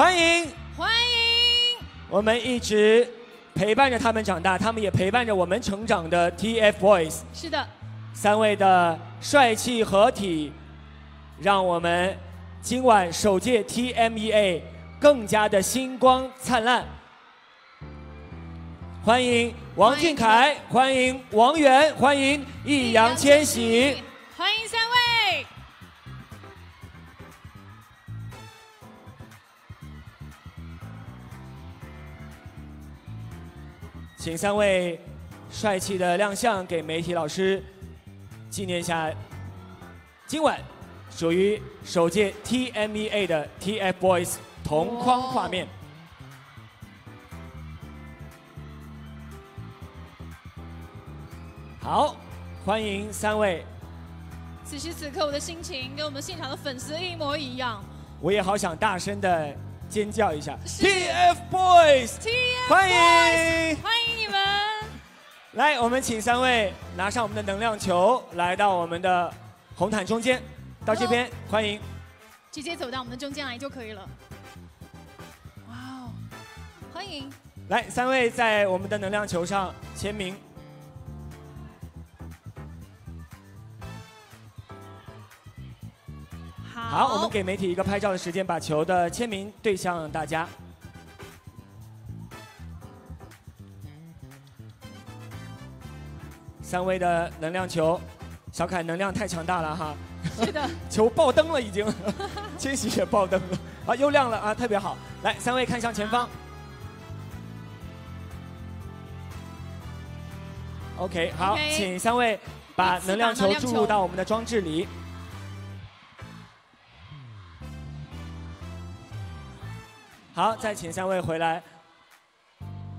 欢迎。欢迎。我们一直陪伴着他们长大，他们也陪伴着我们成长的 TFBOYS 是的，三位的帅气合体，让我们今晚首届 TMEA 更加的星光灿烂。欢迎王俊凯，欢迎。王源，欢迎易烊千玺。请三位帅气的亮相，给媒体老师纪念一下今晚属于首届 TMEA 的 TFBOYS 同框画面。好，欢迎三位。此时此刻，我的心情跟我们现场的粉丝一模一样。我也好想大声的尖叫一下，TFBOYS，TFBOYS 欢迎！欢迎你们。来，我们请三位拿上我们的能量球，来到我们的红毯中间，到这边欢迎。直接走到我们的中间来就可以了。哇哦，欢迎。来，三位在我们的能量球上签名。好，好，我们给媒体一个拍照的时间，把球的签名对向大家。三位的能量球，小凯能量太强大了哈，是的，球爆灯了已经，千玺也爆灯了，啊，又亮了啊，特别好。来，三位看向前方。OK，好请三位把能量球把能量球注入到我们的装置里。好，再请三位回来。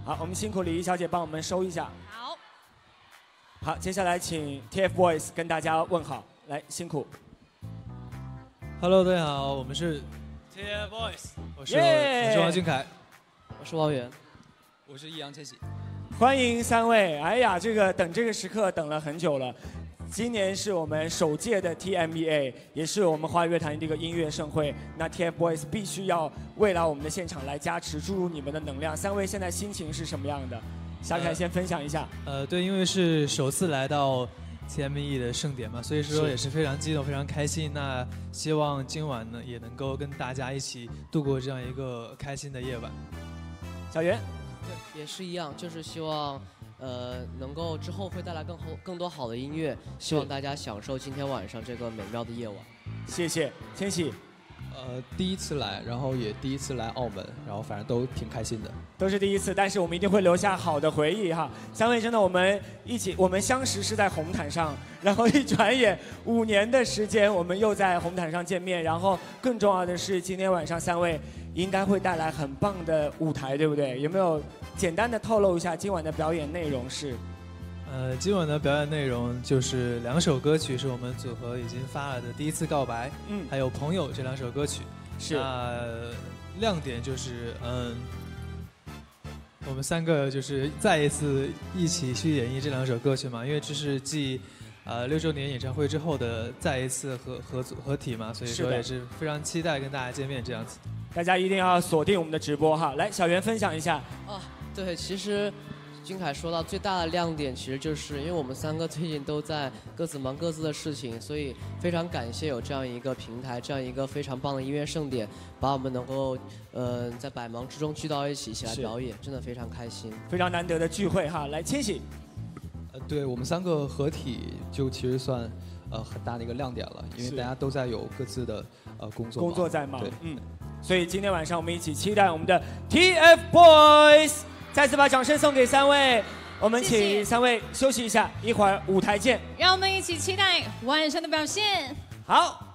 好，我们辛苦李怡小姐帮我们收一下。好，好，接下来请 TFBOYS 跟大家问好，来辛苦。Hello，大家好，我们是 TFBOYS，我是耶我是王俊凯，我是王源，我是易烊千玺。欢迎三位！哎呀，这个等这个时刻等了很久了。今年是我们首届的 TMBA，也是我们华语乐坛的一个音乐盛会。那 TFBOYS 必须要为了我们的现场来加持，注入你们的能量。三位现在心情是什么样的？小凯呃先分享一下。呃，对，因为是首次来到 TME 的盛典嘛，所以说也是非常激动，非常开心。那希望今晚呢，也能够跟大家一起度过这样一个开心的夜晚。小袁，对，也是一样，就是希望，呃，能够之后会带来更好、更多好的音乐，希望大家享受今天晚上这个美妙的夜晚。谢谢千玺，呃，第一次来，然后也第一次来澳门，然后反正都挺开心的。都是第一次，但是我们一定会留下好的回忆哈。三位真的，我们一起，我们相识是在红毯上，然后一转眼五年的时间，我们又在红毯上见面。然后更重要的是，今天晚上三位应该会带来很棒的舞台，对不对？有没有简单的透露一下今晚的表演内容是？呃，今晚的表演内容就是两首歌曲，是我们组合已经发了的《第一次告白》，嗯，还有《朋友》这两首歌曲。是那亮点就是，嗯，我们三个就是再一次一起去演绎这两首歌曲嘛，因为这是继呃六周年演唱会之后的再一次合合组合体嘛，所以说也是非常期待跟大家见面这样子。大家一定要锁定我们的直播哈。来，小袁分享一下。哦，对，其实君凯说到最大的亮点，其实就是因为我们三个最近都在各自忙各自的事情，所以非常感谢有这样一个平台，这样一个非常棒的音乐盛典，把我们能够呃在百忙之中聚到一起，一起来表演，真的非常开心。非常难得的聚会哈。来，千玺，呃，对我们三个合体就其实算呃很大的一个亮点了，因为大家都在有各自的呃工作工作在忙对，嗯，所以今天晚上我们一起期待我们的 TFBOYS，再次把掌声送给三位，我们请三位休息一下，一会儿舞台见。让我们一起期待晚上的表现。好。